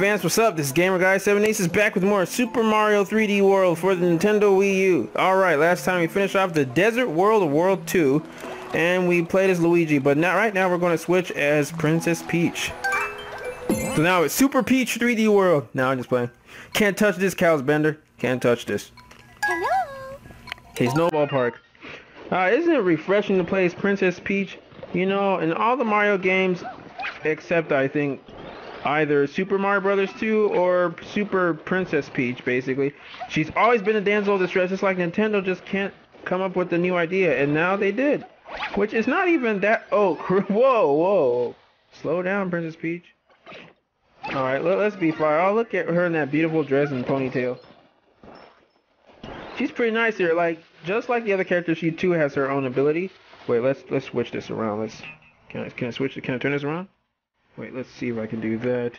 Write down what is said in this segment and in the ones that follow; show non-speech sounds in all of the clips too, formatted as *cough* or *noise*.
Fans, what's up? This is Gamer Guy 7 Ace is back with more Super Mario 3D World for the Nintendo Wii U. Alright, last time we finished off the Desert World of World 2 and we played as Luigi, but now right now we're going to switch as Princess Peach. So now it's Super Peach 3D World. Now I'm just playing. Can't touch this, Kaozbender. Can't touch this. Hello. Hey, Snowball Park. Uh, isn't it refreshing to play as Princess Peach? You know, in all the Mario games, except I think either Super Mario Brothers 2 or Super Princess Peach, basically. She's always been a damsel of distress. It's like Nintendo just can't come up with a new idea, and now they did. Which is not even that... Oh, *laughs* whoa, whoa. Slow down, Princess Peach. Alright, let, us be fire. Oh, look at her in that beautiful dress and ponytail. She's pretty nice here. Like, just like the other characters, she too has her own ability. Wait, let's let's switch this around. Let's can I can I switch it? Can I turn this around? Wait, let's see if I can do that.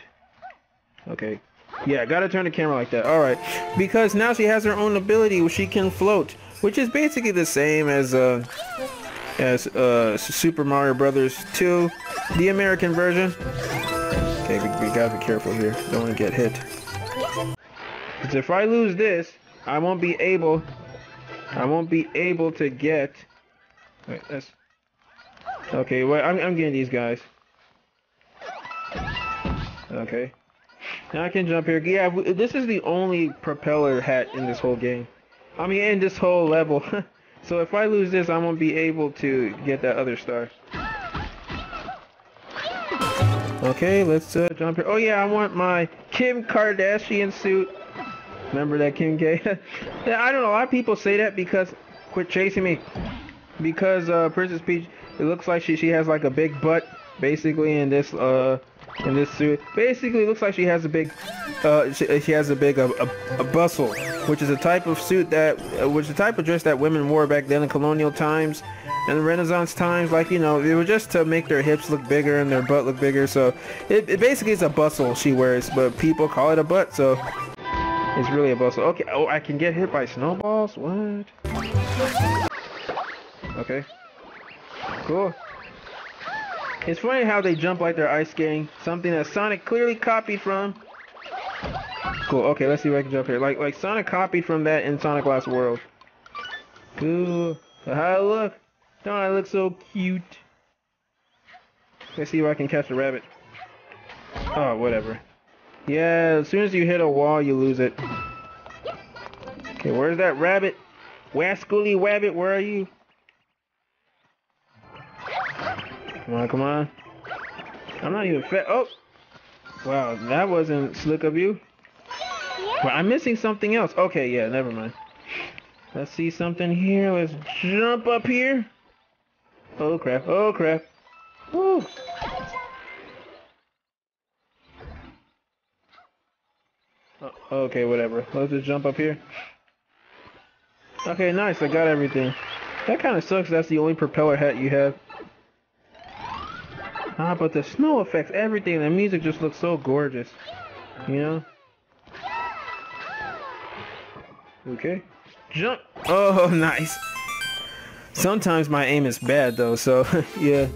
Okay. Yeah, gotta turn the camera like that. Alright. Because now she has her own ability where she can float. Which is basically the same as uh as uh Super Mario Brothers 2, the American version. Okay, we, we gotta be careful here. Don't wanna get hit. Because if I lose this, I won't be able I won't be able to get Wait, that's Okay, well I'm I'm getting these guys. Okay. Now I can jump here. Yeah, this is the only propeller hat in this whole game. I mean, in this whole level. *laughs* so if I lose this, I won't be able to get that other star. Okay, let's uh, jump here. Oh yeah, I want my Kim Kardashian suit. Remember that Kim K? *laughs* I don't know. A lot of people say that because quit chasing me. Because uh, Princess Peach, it looks like she she has like a big butt basically in this uh in this suit. Basically, looks like she has a big, uh, she, she has a big a, a, a, bustle, which is a type of suit that, uh, which is a type of dress that women wore back then in colonial times and Renaissance times. Like you know, it was just to make their hips look bigger and their butt look bigger. So it, it basically is a bustle she wears, but people call it a butt. So it's really a bustle. Okay. Oh, I can get hit by snowballs. What? Okay. Cool. It's funny how they jump like they're ice skating. Something that Sonic clearly copied from. Cool. Okay, let's see if I can jump here. Like like Sonic copied from that in Sonic Lost World. Cool. How I look? Don't I look so cute? Let's see if I can catch a rabbit. Oh, whatever. Yeah, as soon as you hit a wall, you lose it. Okay, where's that rabbit? Wascally Wabbit, where are you? Come on, come on. I'm not even fat. Oh! Wow, that wasn't slick of you. But I'm missing something else. Okay, yeah, never mind. Let's see something here. Let's jump up here. Oh crap, oh crap. Woo! Oh, okay, whatever. Let's just jump up here. Okay, nice. I got everything. That kind of sucks. That's the only propeller hat you have. Ah, but the snow affects everything, the music just looks so gorgeous. You know? Okay. Jump! Oh, *laughs* nice. Sometimes my aim is bad though, so *laughs* yeah.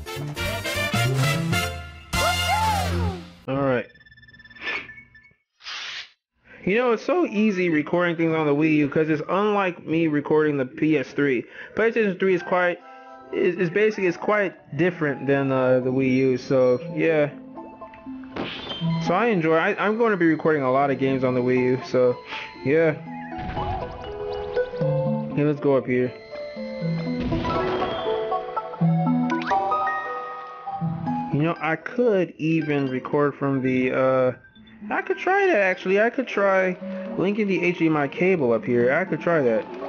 Alright. You know, it's so easy recording things on the Wii U because it's unlike me recording the PS3. PlayStation 3 is quite is, is basically it's quite different than uh, the Wii U. So yeah. So I enjoy. I, I'm going to be recording a lot of games on the Wii U. So yeah. Hey, let's go up here. You know, I could even record from the, uh, I could try that actually. I could try linking the HDMI cable up here. I could try that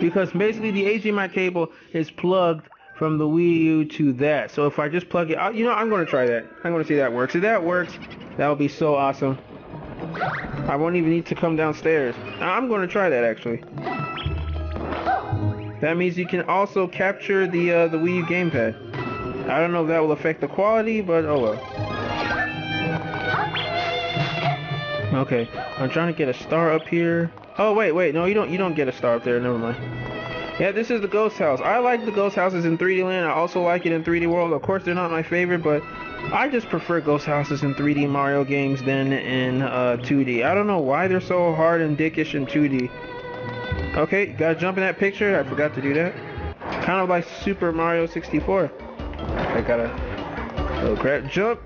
because basically the HDMI cable is plugged from the Wii U to that. So if I just plug it, out, you know, I'm going to try that. I'm going to see if that works. If that works, that would be so awesome. I won't even need to come downstairs. I'm going to try that actually. That means you can also capture the uh, the Wii U gamepad. I don't know if that will affect the quality, but oh well. Okay, I'm trying to get a star up here. Oh wait, wait, no, you don't. You don't get a star up there. Never mind. Yeah, this is the ghost house. I like the ghost houses in 3D Land. I also like it in 3D World. Of course, they're not my favorite, but I just prefer ghost houses in 3D Mario games than in uh, 2D. I don't know why they're so hard and dickish in 2D. Okay, gotta jump in that picture. I forgot to do that. Kind of like Super Mario 64. I gotta... Oh crap, jump.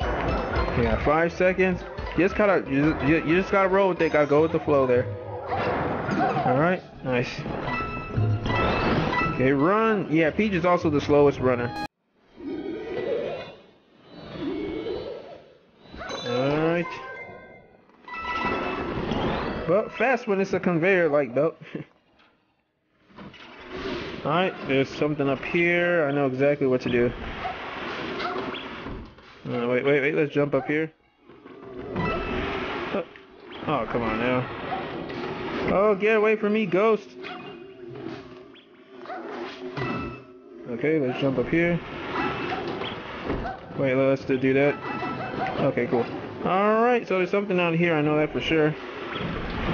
Got five seconds. You just gotta, you, you, you just gotta roll with it. Gotta go with the flow there. All right, nice. Okay, run. Yeah, Peach is also the slowest runner. Alright. But fast when it's a conveyor like belt. *laughs* Alright, there's something up here. I know exactly what to do. Uh, wait, wait, wait, let's jump up here. Oh, come on now. Oh, get away from me, ghost! Okay, let's jump up here. Wait, let's do that. Okay, cool. Alright, so there's something out here, I know that for sure.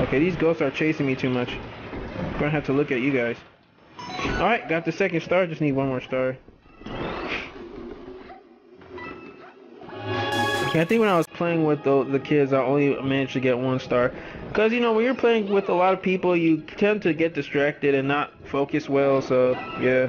Okay, these ghosts are chasing me too much. I'm gonna have to look at you guys. Alright, got the second star, just need one more star. I think when I was playing with the, the kids, I only managed to get one star. Because, you know, when you're playing with a lot of people, you tend to get distracted and not focus well, so, yeah.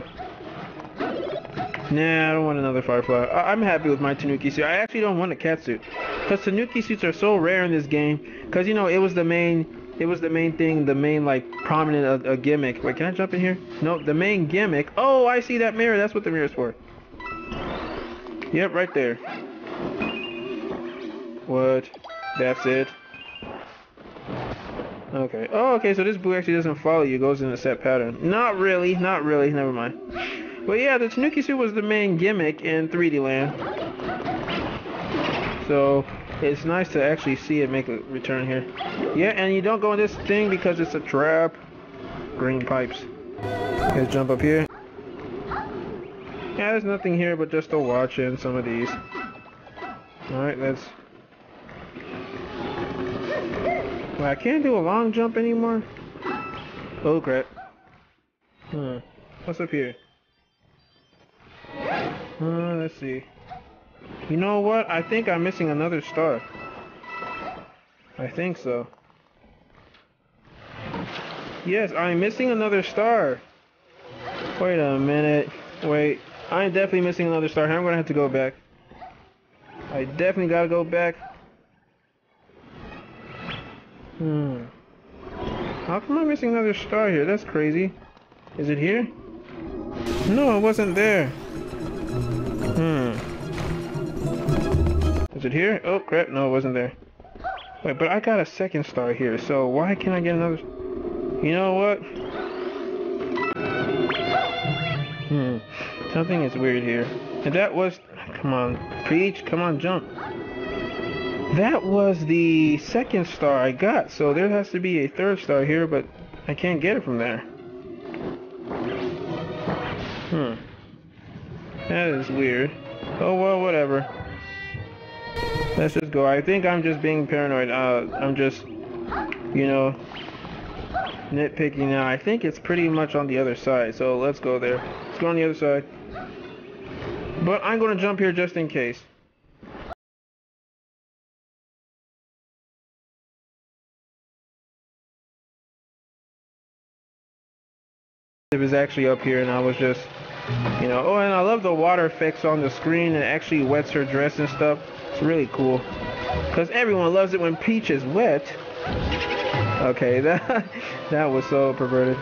Nah, I don't want another Firefly. I am happy with my Tanuki suit. I actually don't want a cat suit. Because Tanuki suits are so rare in this game. Because, you know, it was the main... It was the main thing, the main, like, prominent uh, gimmick. Wait, can I jump in here? No, the main gimmick. Oh, I see that mirror. That's what the mirror's for. Yep, right there. What? That's it? Okay. Oh, okay, so this boo actually doesn't follow you. It goes in a set pattern. Not really. Not really. Never mind. But yeah, the Tanuki suit was the main gimmick in 3D Land. So it's nice to actually see it make a return here. Yeah, and you don't go in this thing because it's a trap. Green pipes. Let's jump up here. Yeah, there's nothing here but just a watch and some of these. Alright, let's... Well, I can't do a long jump anymore? Oh crap. Hmm. What's up here? Uh, let's see. You know what? I think I'm missing another star. I think so. Yes, I'm missing another star. Wait a minute. Wait. I'm definitely missing another star. I'm gonna have to go back. I definitely gotta go back. Hmm. How come I'm missing another star here? That's crazy. Is it here? No, it wasn't there. Hmm. Is it here? Oh crap, no it wasn't there. Wait, but I got a second star here, so why can't I get another... You know what? Hmm. Something is weird here. And that was... Come on. Peach, come on, jump. That was the second star I got, so there has to be a third star here, but I can't get it from there. Hmm. That is weird. Oh well, whatever. Let's just go. I think I'm just being paranoid. Uh, I'm just, you know, nitpicking now. I think it's pretty much on the other side, so let's go there. Let's go on the other side. But I'm going to jump here just in case. It was actually up here and I was just you know, oh, and I love the water effects on the screen. It actually wets her dress and stuff. It's really cool. Because everyone loves it when Peach is wet. Okay, *laughs* that, that was so perverted.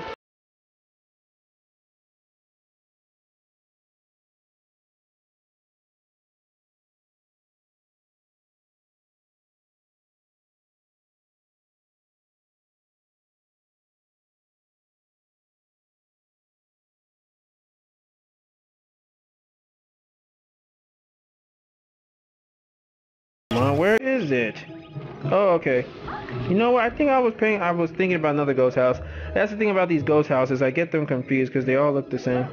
Where is it? Oh, okay. You know what? I think I was paying. I was thinking about another ghost house. That's the thing about these ghost houses. I get them confused because they all look the same.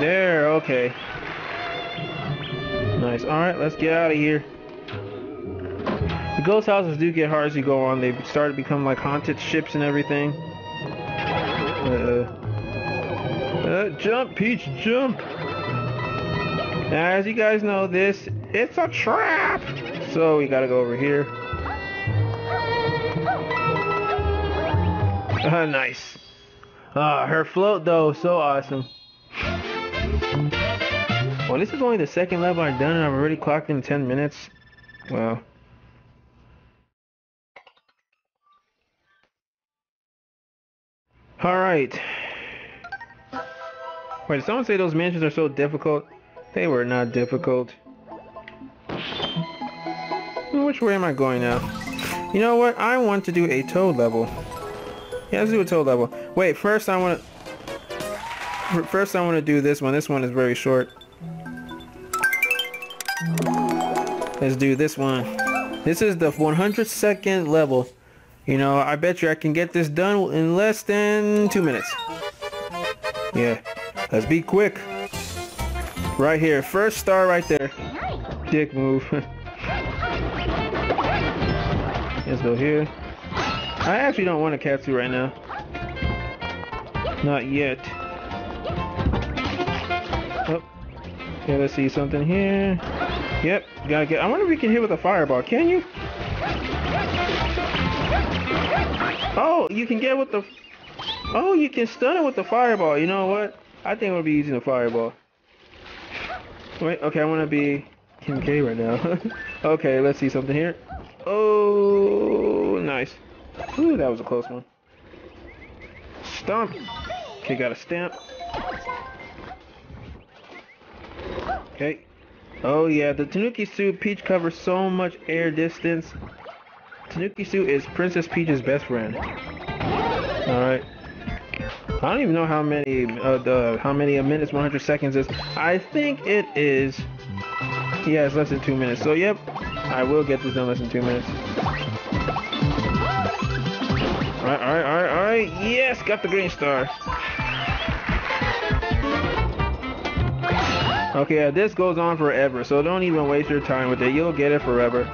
There. Okay. Nice. All right. Let's get out of here. The ghost houses do get hard as you go on. They start to become like haunted ships and everything. Uh, Uh, jump, Peach, jump. As you guys know, this, it's a trap. So we gotta go over here. Uh, *laughs* nice. Ah, her float though, so awesome. Well, this is only the second level I've done and I've already clocked in 10 minutes. Wow. Alright. Wait, did someone say those mansions are so difficult? They were not difficult. Which way am I going now? You know what? I want to do a toad level. Yeah, let's do a toad level. Wait, first I want to... First I want to do this one. This one is very short. Let's do this one. This is the 102nd level. You know, I bet you I can get this done in less than two minutes. Yeah, let's be quick. Right here, first star right there. Dick move. *laughs* let's go here. I actually don't want a cat suit right now. Not yet. Oh. Okay, let's see something here. Yep, gotta get. I wonder if we can hit with a fireball. Can you? Oh, you can get with the... Oh, you can stun it with the fireball. You know what? I think we'll be using a fireball. Wait, okay, I want to be Kim K right now. *laughs* okay, let's see something here. Oh, nice. Ooh, that was a close one. Stomp. Okay, got a stamp. Okay. Oh yeah, the Tanuki suit Peach covers so much air distance. Tanuki suit is Princess Peach's best friend. Alright. I don't even know how many uh, the how many minutes 100 seconds is. I think it is. Yeah, it's less than two minutes. So yep, I will get this done less than two minutes. Alright, alright, alright, alright. Yes, got the green star. Okay, this goes on forever, so don't even waste your time with it. You'll get it forever.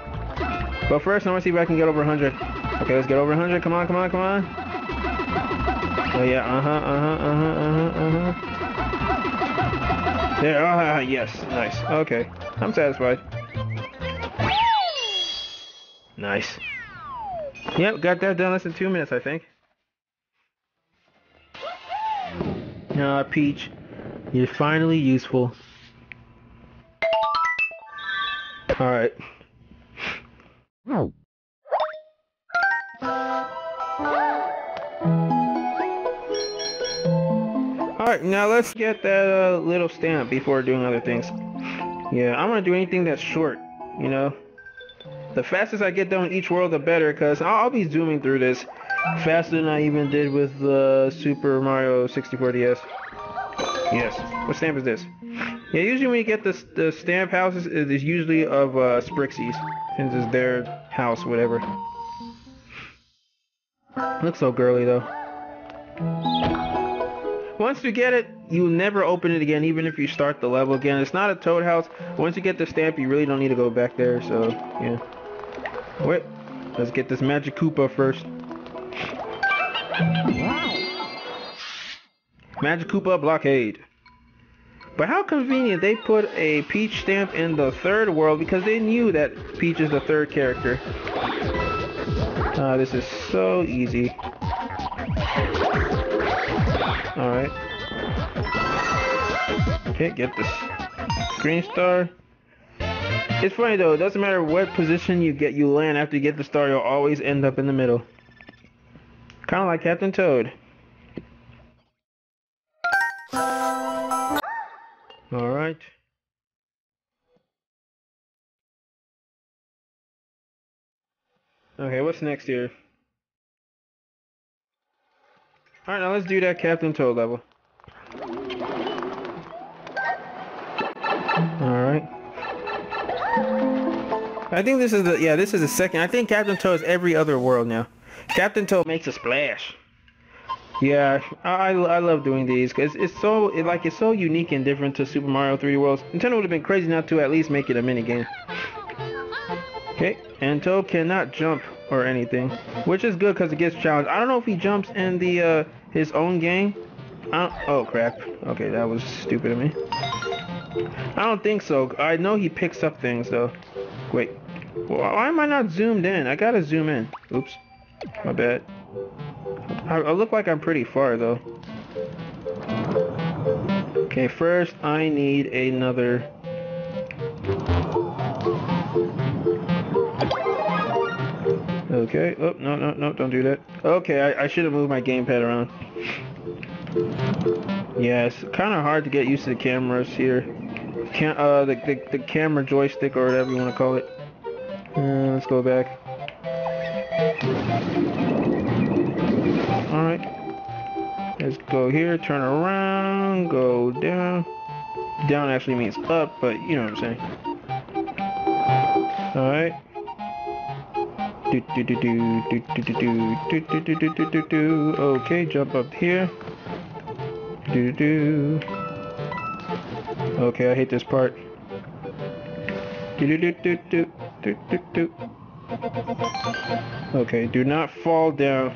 But first, I want to see if I can get over 100. Okay, let's get over 100. Come on, come on, come on. Oh, yeah. Uh-huh, uh-huh, uh-huh, uh-huh, uh-huh. There. Uh, yes. Nice. Okay. I'm satisfied. Nice. Yep, got that done less than two minutes, I think. Ah, Peach. You're finally useful. Alright. Now let's get that uh, little stamp before doing other things. Yeah, I'm gonna do anything that's short, you know? The fastest I get done each world, the better, because I'll, I'll, be zooming through this faster than I even did with the uh, Super Mario 64 DS. Yes. What stamp is this? Yeah, usually when you get the, the stamp houses, it is usually of uh, Sprixies, since it's their house, whatever. Looks so girly, though. Once you get it, you never open it again, even if you start the level again. It's not a Toad house. Once you get the stamp, you really don't need to go back there, so, yeah. Wait, let's get this Magic Koopa first. Magic Koopa Blockade. But how convenient they put a Peach stamp in the third world because they knew that Peach is the third character. Uh, this is so easy. Alright. Okay, get this green star. It's funny though, it doesn't matter what position you get you land after you get the star, you'll always end up in the middle. Kinda like Captain Toad. Alright. Okay, what's next here? Alright, now let's do that Captain Toad level. Alright. I think this is the, yeah, this is the second. I think Captain Toad is every other world now. Captain Toad makes a splash. Yeah, I, I love doing these because it's so it, like it's so unique and different to Super Mario 3D Worlds. Nintendo would have been crazy not to at least make it a mini game. Okay, and Toad cannot jump or anything, which is good because it gets challenged. I don't know if he jumps in the uh, his own game, oh crap. Okay, that was stupid of me. I don't think so. I know he picks up things though. Wait. Why am I not zoomed in? I gotta zoom in. Oops. My bad. I, I look like I'm pretty far though. Okay, first I need another Okay. Oh, no, no, no, don't do that. Okay, I, I should have moved my gamepad around. Yeah, it's kind of hard to get used to the cameras here. Can uh, the, the, the camera joystick or whatever you want to call it. Uh, let's go back. Alright. Let's go here, turn around, go down. Down actually means up, but you know what I'm saying. Alright. Okay, jump up here. Do do. Okay, I hate this part. Do do do do do do do. Okay, do not fall down.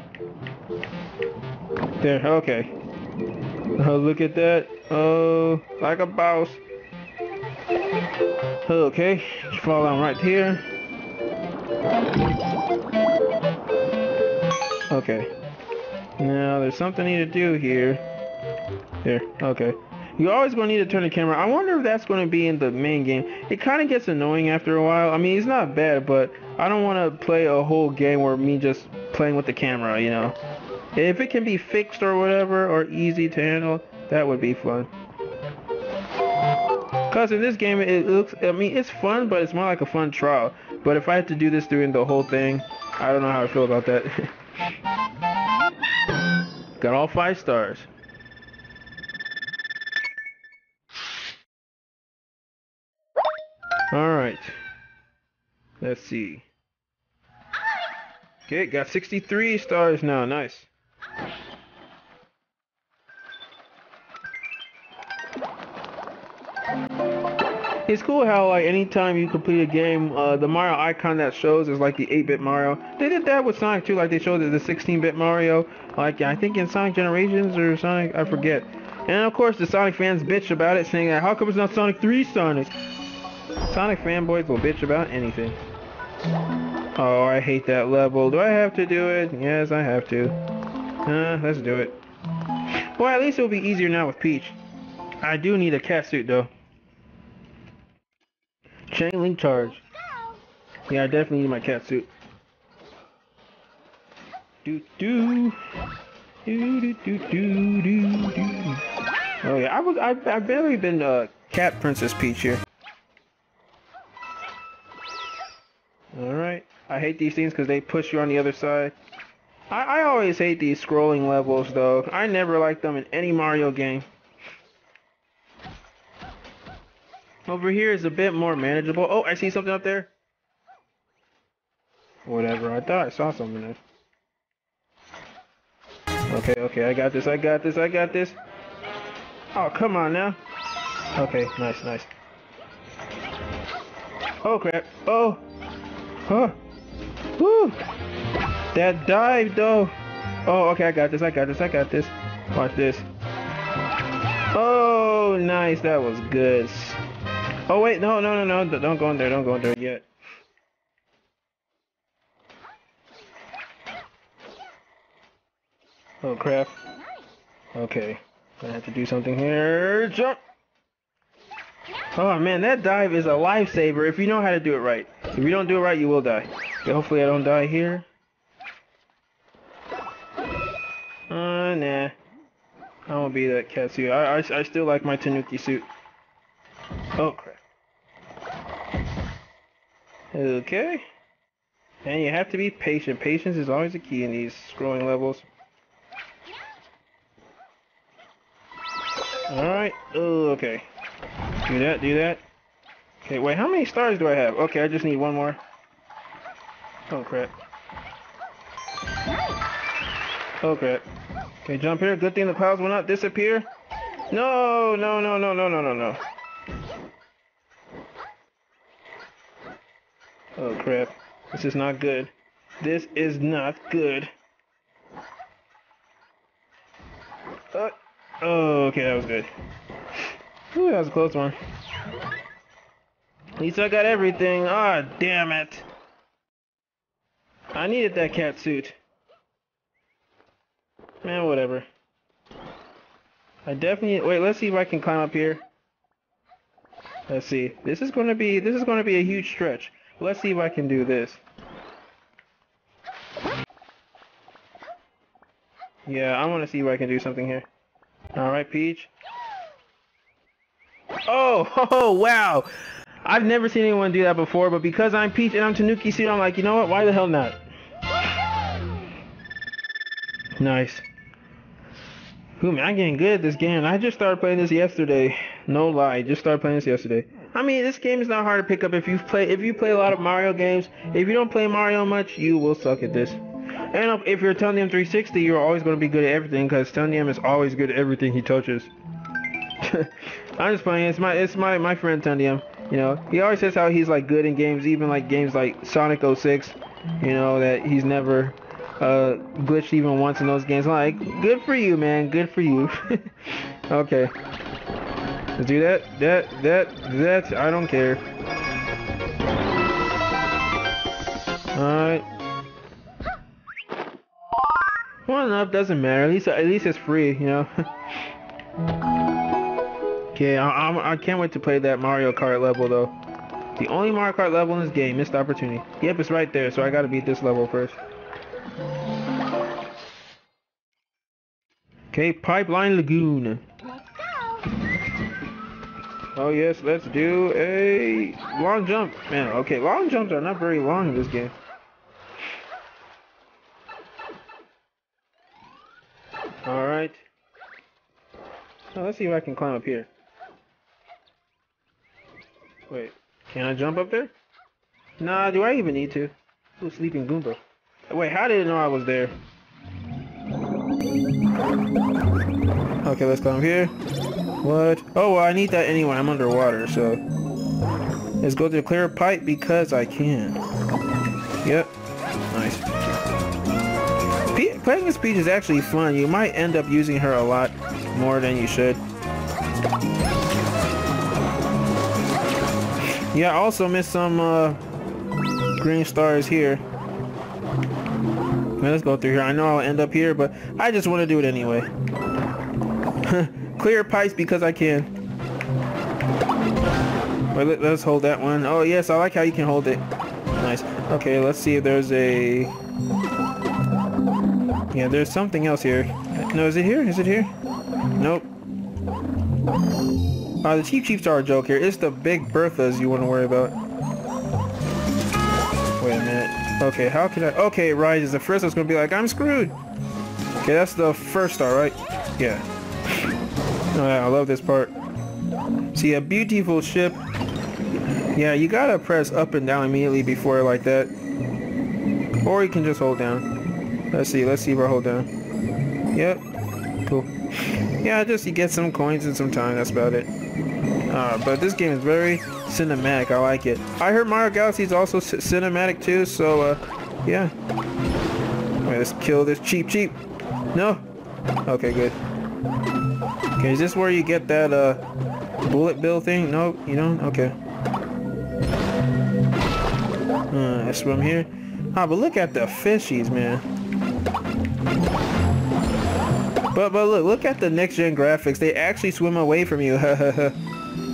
There, okay. Oh, look at that. Oh, like a boss. Okay, fall down right here. Okay. Now, there's something I need to do here. There, okay. You're always going to need to turn the camera. I wonder if that's going to be in the main game. It kind of gets annoying after a while. I mean, it's not bad, but I don't want to play a whole game where me just playing with the camera, you know. If it can be fixed or whatever, or easy to handle, that would be fun. Cause in this game, it looks, I mean, it's fun, but it's more like a fun trial. But if I had to do this during the whole thing, I don't know how I feel about that. *laughs* Got all five stars. Alright. Let's see. Okay, got 63 stars now. Nice. It's cool how like anytime you complete a game, uh, the Mario icon that shows is like the 8-bit Mario. They did that with Sonic too, like they showed the 16-bit Mario, like I think in Sonic Generations or Sonic, I forget. And of course the Sonic fans bitch about it, saying that how come it's not Sonic 3 Sonic? Sonic fanboys will bitch about anything. Oh, I hate that level. Do I have to do it? Yes, I have to. Uh, let's do it. Well, at least it'll be easier now with Peach. I do need a cat suit though. Chain link charge. Yeah, I definitely need my cat suit. Do do. Do do do do do do. Oh yeah, I was I I've barely been uh cat Princess Peach here. Alright. I hate these things because they push you on the other side. I, I always hate these scrolling levels though. I never liked them in any Mario game. Over here is a bit more manageable. Oh, I see something up there. Whatever, I thought I saw something there. Okay, okay, I got this, I got this, I got this. Oh, come on now. Okay, nice, nice. Oh crap. Oh. Huh. Woo. That dive though. Oh, okay, I got this, I got this, I got this. Watch this. Oh, nice, that was good. Oh wait, no, no, no, no, don't go in there, don't go in there yet. Oh crap. Okay, I have to do something here. Jump! Oh man, that dive is a lifesaver if you know how to do it right. If you don't do it right, you will die. Okay, hopefully I don't die here. Uh, nah. I won't be that cat suit. I, I, I still like my Tanuki suit. Oh crap. Okay. And you have to be patient. Patience is always a key in these scrolling levels. Alright. Oh, okay. Do that, do that. Okay, wait, how many stars do I have? Okay, I just need one more. Oh, crap. Oh, crap. Okay, jump here. Good thing the clouds will not disappear. No, no, no, no, no, no, no, no. Oh crap. This is not good. This is not good. Uh, Oh, okay, that was good. Ooh, that was a close one. At least I got everything. Ah, oh, damn it. I needed that cat suit. Man, whatever. I definitely wait. Let's see if I can climb up here. Let's see. This is going to be this is going to be a huge stretch. Let's see if I can do this. Yeah, I want to see if I can do something here. All right, Peach. Oh, *laughs* oh, wow. I've never seen anyone do that before, but because I'm Peach and I'm Tanuki Suit, I'm like, you know what? Why the hell not? Nice. Ooh, man, I'm getting good at this game. I just started playing this yesterday. No lie, just started playing this yesterday. I mean, this game is not hard to pick up if you play if you play a lot of Mario games. If you don't play Mario much, you will suck at this. And if you're Tundiam 360, you're always going to be good at everything because Tundiam is always good at everything he touches. *laughs* I'm just playing. It's my it's my my friend Tundiam. You know, he always says how he's like good in games, even like games like Sonic 06. You know that he's never uh, glitched even once in those games. I'm like, good for you, man. Good for you. *laughs* okay. Let's do that. That. That. That. I don't care. Alright. Well enough, doesn't matter. At least, at least it's free, you know. *laughs* okay, I, I, I can't wait to play that Mario Kart level though. The only Mario Kart level in this game, missed opportunity. Yep, it's right there, so I gotta beat this level first. Okay, Pipeline Lagoon. Oh yes, let's do a long jump. Man, okay, long jumps are not very long in this game. Alright. Oh, let's see if I can climb up here. Wait, can I jump up there? Nah, do I even need to? Who's sleeping Goomba. Wait, how did it know I was there? Okay, let's climb up here. What? Oh, well, I need that anyway. I'm underwater, so... Let's go to the clear pipe because I can. Yep. Nice. playing this Peach is actually fun. You might end up using her a lot more than you should. Yeah, I also missed some uh, green stars here. let's go through here. I know I'll end up here, but I just want to do it anyway. Clear pipes because I can. Wait, let, us hold that one. Oh, yes, I like how you can hold it. Nice. Okay, let's see if there's a... Yeah, there's something else here. No, is it here? Is it here? Nope. Uh, the Cheep Cheeps are a joke here. It's the Big Berthas you want to worry about. Wait a minute. Okay, how can I... Okay, right, is the first that's going to be like, I'm screwed. Okay, that's the first star, right? Yeah. Yeah, I love this part. See, a beautiful ship. Yeah, you gotta press up and down immediately before like that. Or you can just hold down. Let's see, let's see if I hold down. Yep. Cool. Yeah, just you get some coins and some time, that's about it. Uh, but this game is very cinematic, I like it. I heard Mario Galaxy is also cinematic too, so uh, yeah. Let's kill this Cheep Cheep. No? Okay, good. Okay, is this where you get that uh bullet bill thing? No, you don't? Okay. Uh, I swim here. Ah, but look at the fishies, man. But but look, look at the next gen graphics. They actually swim away from you. *laughs*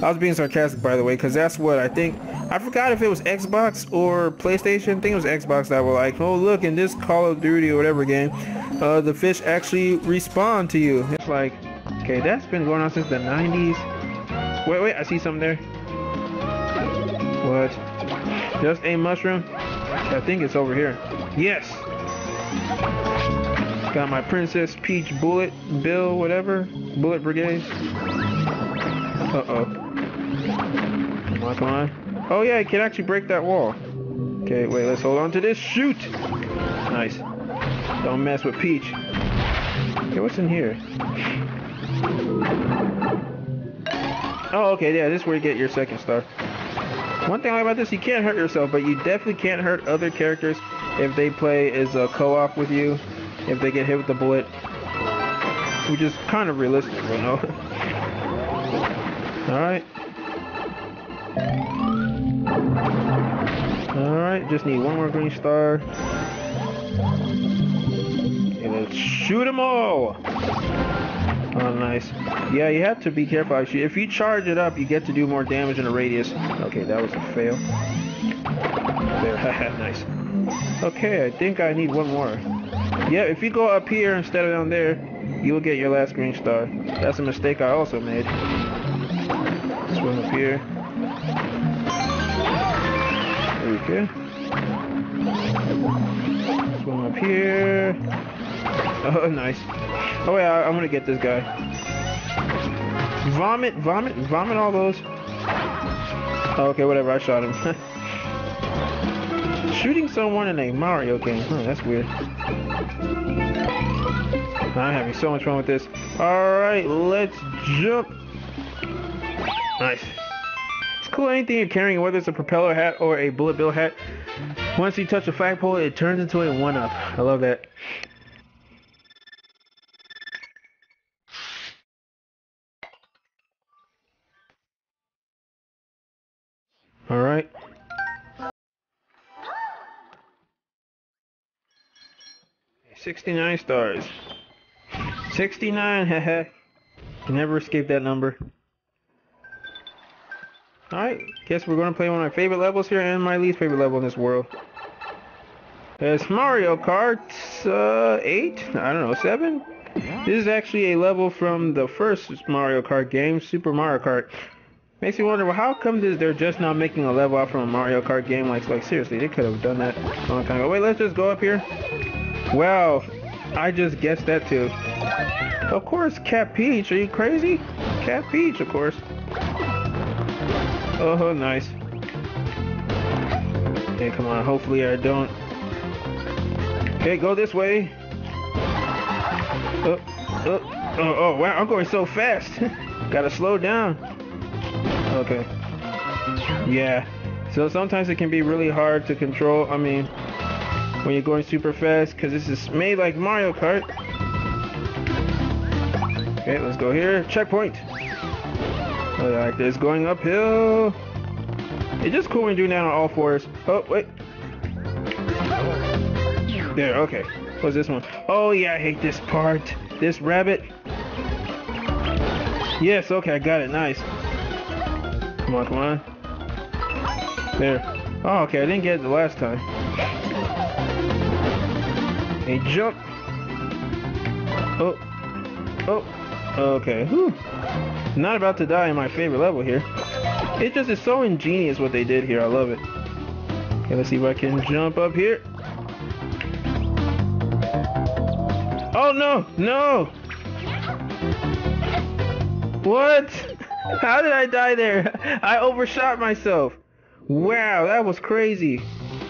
I was being sarcastic, by the way, because that's what I think. I forgot if it was Xbox or PlayStation. I think it was Xbox that were like, oh look, in this Call of Duty or whatever game, uh, the fish actually respond to you. It's like, okay, that's been going on since the 90s. Wait, wait, I see something there. What? Just a mushroom? I think it's over here. Yes! Got my Princess Peach Bullet Bill, whatever. Bullet Brigade. Uh-oh. Come on, come on. Oh yeah, I can actually break that wall. Okay, wait, let's hold on to this. Shoot! Nice. Don't mess with Peach. Okay, what's in here? Oh, okay, yeah, this is where you get your second star. One thing I like about this, you can't hurt yourself, but you definitely can't hurt other characters if they play as a co-op with you, if they get hit with the bullet. which is kind of realistic, you know. *laughs* All right. All right, just need one more green star. Okay, let's shoot them all. Oh, nice. Yeah, you have to be careful. Actually, if you charge it up, you get to do more damage in a radius. Okay, that was a fail. There, *laughs* nice. Okay, I think I need one more. Yeah, if you go up here instead of down there, you will get your last green star. That's a mistake I also made. Swim up here. Okay. Swim up here. *laughs* Oh, nice. Oh yeah, I'm gonna get this guy. Vomit, vomit, vomit all those. Oh, okay, whatever, I shot him. *laughs* Shooting someone in a Mario game. Huh, that's weird. I'm having so much fun with this. Alright, let's jump. Nice. It's cool anything you're carrying, whether it's a propeller hat or a bullet bill hat. Once you touch a flagpole, it turns into a one-up. I love that. Alright. 69 stars. 69, *laughs* hehe. Can never escape that number. Alright, guess we're gonna play one of my favorite levels here and my least favorite level in this world. It's Mario Kart uh, 8? I don't know, 7? This is actually a level from the first Mario Kart game, Super Mario Kart. Makes me wonder, well, how come this, they're just not making a level out from a Mario Kart game? Like, like seriously, they could have done that a long time ago. Wait, let's just go up here. Wow, I just guessed that too. Of course, Cat Peach. Are you crazy? Cat Peach, of course. Oh, nice. Okay, come on. Hopefully I don't. Okay, go this way. Oh, oh, oh, oh wow, I'm going so fast. *laughs* Gotta slow down. Okay. Yeah. So sometimes it can be really hard to control. I mean, when you're going super fast, because this is made like Mario Kart. Okay, let's go here. Checkpoint. Like this. Going uphill. It's just cool when you're doing that on all fours. Oh, wait. There, okay. What's this one? Oh, yeah, I hate this part. This rabbit. Yes, okay, I got it. Nice. Come on, come on. There. Oh, okay, I didn't get it the last time. A jump. Oh. Oh. Okay. Whew. Not about to die in my favorite level here. It just is so ingenious what they did here. I love it. Okay, let's see if I can jump up here. Oh no! No! What? How did I die there? *laughs* I overshot myself. Wow, that was crazy.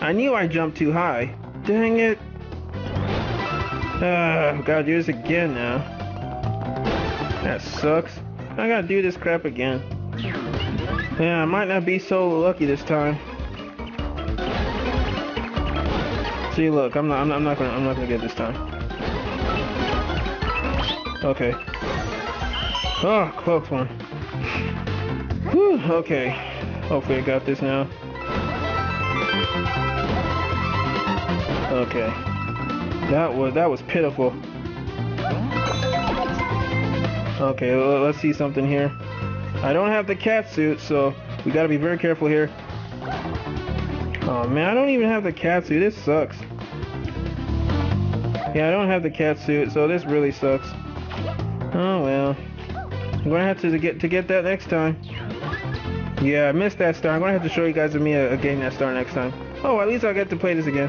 I knew I jumped too high. Dang it. Uh, gotta do this again now. That sucks. I gotta do this crap again. Yeah, I might not be so lucky this time. See, look, I'm not, I'm not, I'm not gonna, I'm not gonna get this time. Okay. Oh, close one. Whew, okay. Hopefully I got this now. Okay. That was that was pitiful. Okay, let's see something here. I don't have the cat suit, so we gotta be very careful here. Oh man, I don't even have the cat suit. This sucks. Yeah, I don't have the cat suit, so this really sucks. Oh well. I'm gonna have to get to get that next time. Yeah, I missed that star. I'm gonna have to show you guys me a, a getting that star next time. Oh, at least I'll get to play this again.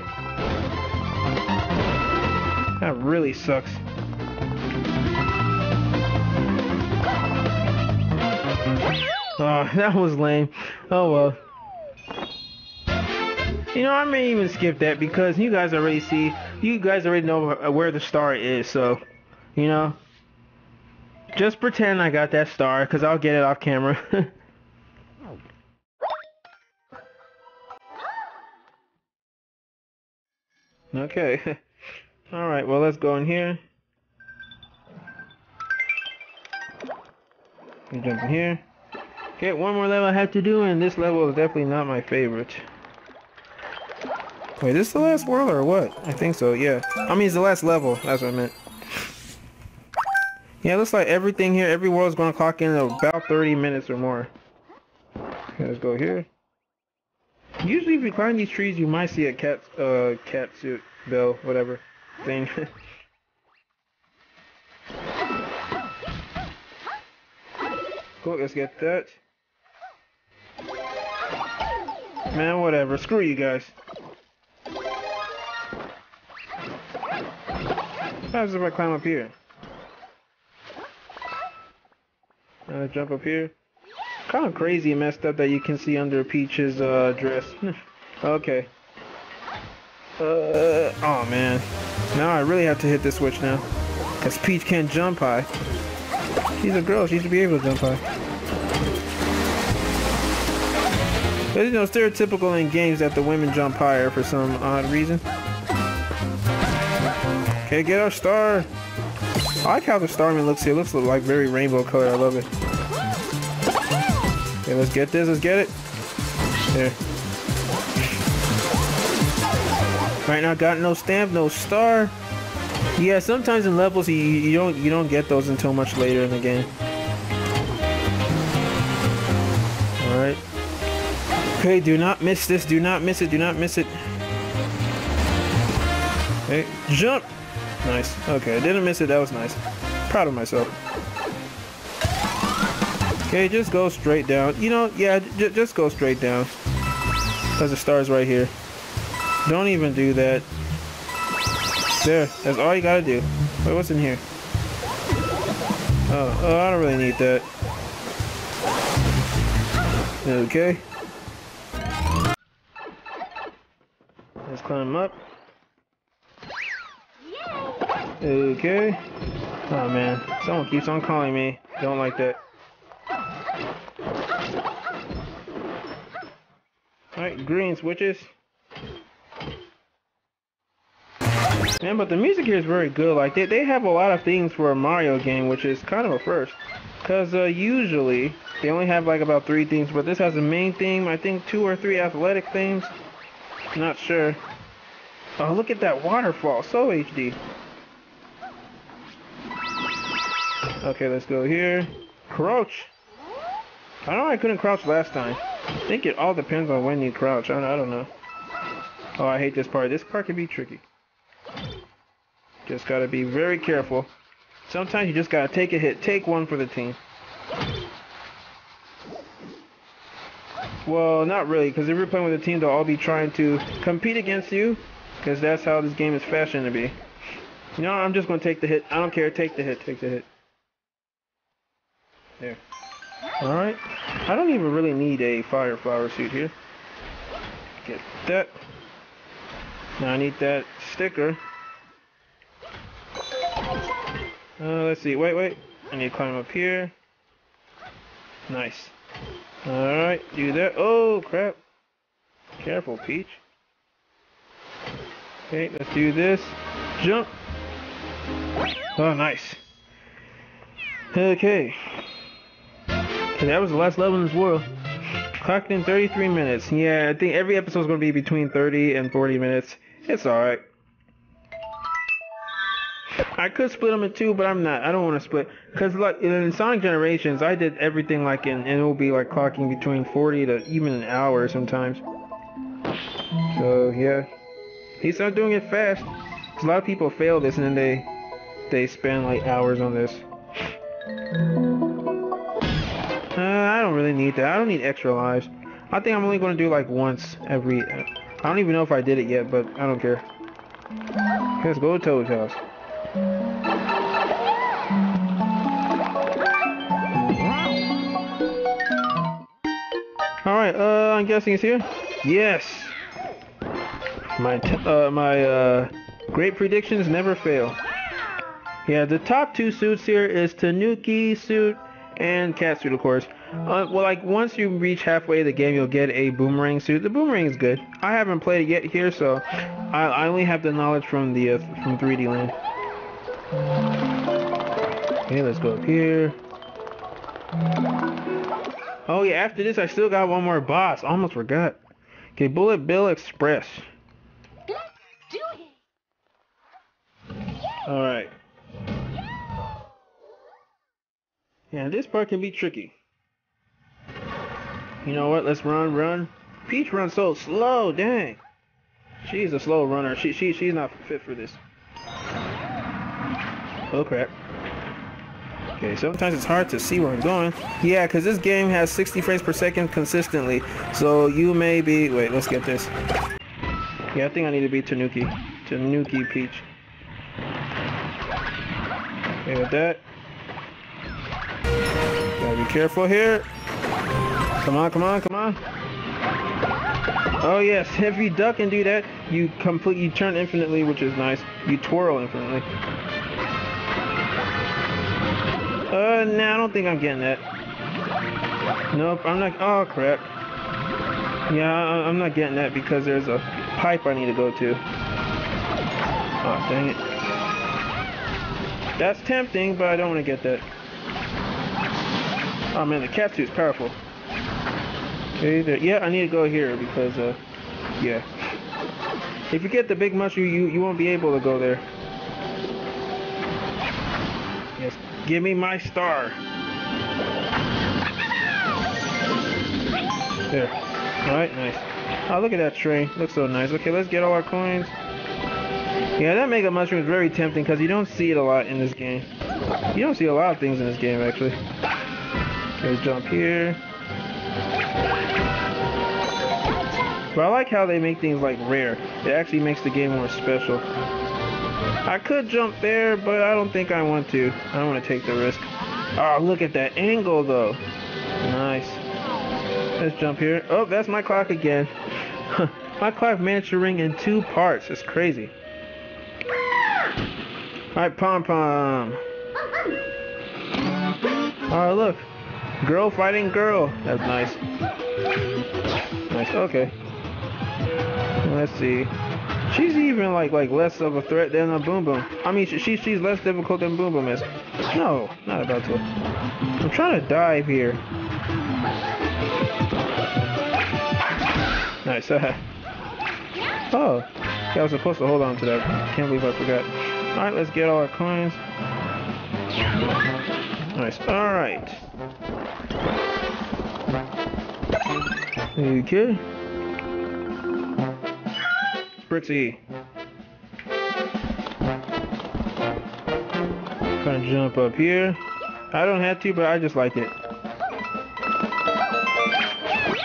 That really sucks. Oh, *laughs* that was lame. Oh well. You know, I may even skip that because you guys already see, you guys already know where the star is, so, you know. Just pretend I got that star, because I'll get it off camera. *laughs* okay. *laughs* Alright, well let's go in here. Jump in here. Okay, one more level I have to do, and this level is definitely not my favorite. Wait, this is the last world or what? I think so, yeah. I mean, it's the last level. That's what I meant. Yeah, it looks like everything here, every world is going to clock in about 30 minutes or more. Okay, let's go here. Usually if you climb these trees, you might see a cat, uh, cat suit, bell, whatever thing. *laughs* cool, let's get that. Man, whatever. Screw you guys. What happens if I climb up here? Uh, jump up here. Kind of crazy and messed up that you can see under Peach's uh, dress. *laughs* okay. Uh, oh man. Now I really have to hit this switch now. Because Peach can't jump high. She's a girl, she should be able to jump high. But you know, stereotypical in games that the women jump higher for some odd reason. Okay, get our star. I like how the starman looks here. It looks like very rainbow color. I love it. Okay, let's get this. Let's get it. There. Right now, got no stamp, no star. Yeah, sometimes in levels you, you don't you don't get those until much later in the game. All right. Okay, do not miss this. Do not miss it. Do not miss it. Okay, jump. Nice. Okay, I didn't miss it. That was nice. Proud of myself. Okay, just go straight down. You know, yeah, just go straight down. Because the star's right here. Don't even do that. There, that's all you gotta do. Wait, what's in here? Oh, oh, I don't really need that. Okay. Let's climb up. Okay. Oh man, someone keeps on calling me. Don't like that. Alright, green switches. Man, but the music here is very good. Like, they, they have a lot of things for a Mario game, which is kind of a first. Because uh, usually, they only have like about three themes, but this has a main theme, I think two or three athletic themes. Not sure. Oh, look at that waterfall. So HD. Okay, let's go here. Crouch. I don't know I couldn't crouch last time. I think it all depends on when you crouch. I, I don't know. Oh, I hate this part. This part can be tricky. Just gotta be very careful. Sometimes you just gotta take a hit. Take one for the team. Well, not really, because if you're playing with a team, they'll all be trying to compete against you, because that's how this game is fashioned to be. You know, I'm just gonna take the hit. I don't care. Take the hit. Take the hit. There. Alright. I don't even really need a fire flower suit here. Get that. Now I need that sticker. Uh, let's see. Wait, wait. I need to climb up here. Nice. Alright, do that. Oh, crap. Careful, Peach. Okay, let's do this. Jump. Oh, nice. Okay. That was the last level in this world. Clocked in 33 minutes. Yeah, I think every episode is going to be between 30 and 40 minutes. It's alright. I could split them in two, but I'm not. I don't want to split. Because like in Sonic Generations, I did everything like in, and it will be like clocking between 40 to even an hour sometimes. So yeah. He's not doing it fast. A lot of people fail this and then they they spend like hours on this. Don't really need that. I don't need extra lives. I think I'm only going to do like once every... I don't even know if I did it yet, but I don't care. Let's go to Toad's house. Alright, uh, I'm guessing it's here? Yes! My, uh, my, uh, great predictions never fail. Yeah, the top two suits here is Tanuki suit and cat suit, of course. Uh, well, like once you reach halfway the game, you'll get a boomerang suit. The boomerang is good. I haven't played it yet here, so I, I only have the knowledge from the uh, from 3D Land. Okay, let's go up here. Oh yeah, after this I still got one more boss. Almost forgot. Okay, Bullet Bill Express. Let's do it. Alright. Yeah, this part can be tricky. You know what? Let's run, run. Peach runs so slow, dang. She's a slow runner. She she she's not fit for this. Oh crap. Okay, sometimes it's hard to see where I'm going. Yeah, because this game has 60 frames per second consistently. So you may be... Wait, let's get this. Yeah, I think I need to be Tanuki. Tanuki Peach. Okay, with that. Gotta be careful here. Come on, come on, come on. Oh yes, if you duck and do that, you complete, you turn infinitely, which is nice. You twirl infinitely. Uh, nah, I don't think I'm getting that. Nope, I'm not, oh crap. Yeah, I, I'm not getting that because there's a pipe I need to go to. Oh, dang it. That's tempting, but I don't want to get that. Oh man, the cat is powerful. Okay, there, yeah, I need to go here because, uh, yeah. If you get the big mushroom, you, you won't be able to go there. Yes, give me my star. There. Alright, nice. Oh, look at that train. Looks so nice. Okay, let's get all our coins. Yeah, that Mega Mushroom is very tempting because you don't see it a lot in this game. You don't see a lot of things in this game, actually. Okay, jump here. But I like how they make things like rare. It actually makes the game more special. I could jump there, but I don't think I want to. I don't want to take the risk. Oh, look at that angle though. Nice. Let's jump here. Oh, that's my clock again. *laughs* my clock managed to ring in two parts. It's crazy. Alright, Pom Pom. Alright, look. Girl fighting girl. That's nice. Nice. Okay. Let's see. She's even like like less of a threat than a Boom Boom. I mean, she, she's less difficult than Boom Boom is. No, not about to. I'm trying to dive here. Nice. *laughs* oh, yeah, I was supposed to hold on to that. Can't believe I forgot. All right, let's get all our coins. Nice. All right. Okay. Sprixie. Gonna jump up here. I don't have to, but I just like it.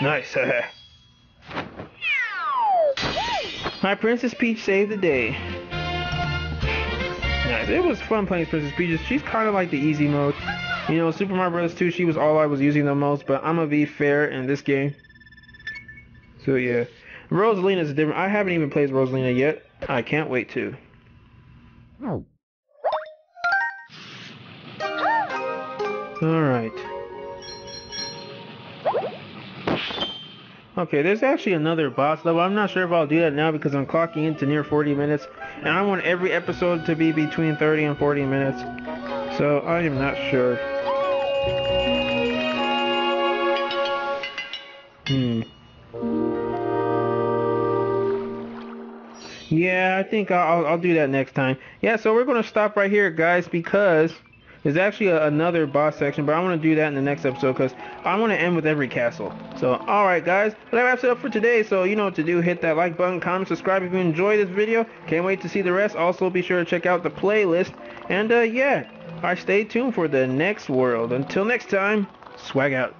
Nice. *laughs* My Princess Peach saved the day. Nice. It was fun playing Princess Peach. She's kind of like the easy mode. You know, Super Mario Bros. 2, she was all I was using the most, but I'm gonna be fair in this game. So yeah. Rosalina is different. I haven't even played Rosalina yet. I can't wait to. Oh. *gasps* Alright. Okay, there's actually another boss level. I'm not sure if I'll do that now because I'm clocking into near 40 minutes. And I want every episode to be between 30 and 40 minutes. So I am not sure. Yeah, I think I'll, I'll do that next time. Yeah, so we're going to stop right here, guys, because there's actually a, another boss section, but I want to do that in the next episode because I want to end with every castle. So, alright, guys, well, that wraps it up for today. So, you know what to do. Hit that like button, comment, subscribe if you enjoyed this video. Can't wait to see the rest. Also, be sure to check out the playlist. And, uh, yeah, I stay tuned for the next world. Until next time, swag out.